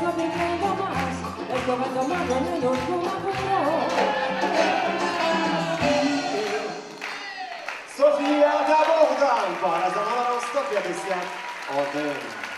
normal Todos los sentidos no te tengo más El comando malo en el último Sofia ta Bogdan para zamanlar Stopia Destek Odyn.